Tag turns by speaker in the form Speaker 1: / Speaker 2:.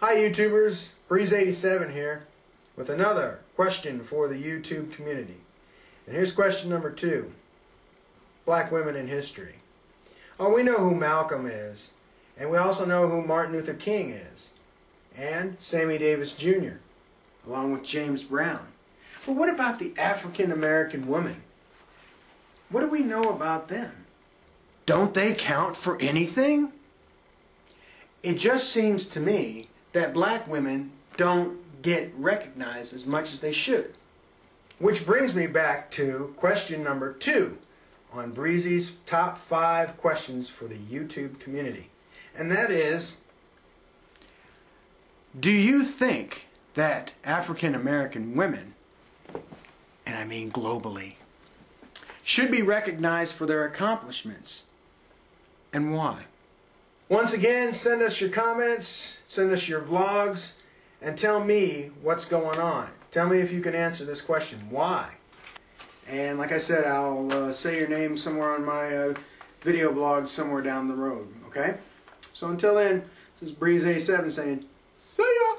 Speaker 1: Hi YouTubers, Breeze87 here with another question for the YouTube community. And here's question number two. Black women in history. Oh, we know who Malcolm is, and we also know who Martin Luther King is, and Sammy Davis Jr., along with James Brown. But what about the African American woman? What do we know about them? Don't they count for anything? It just seems to me that black women don't get recognized as much as they should. Which brings me back to question number two on Breezy's top five questions for the YouTube community. And that is, do you think that African American women, and I mean globally, should be recognized for their accomplishments? And why? Once again, send us your comments, send us your vlogs, and tell me what's going on. Tell me if you can answer this question. Why? And like I said, I'll uh, say your name somewhere on my uh, video blog somewhere down the road. Okay? So until then, this is Breeze87 saying, see ya!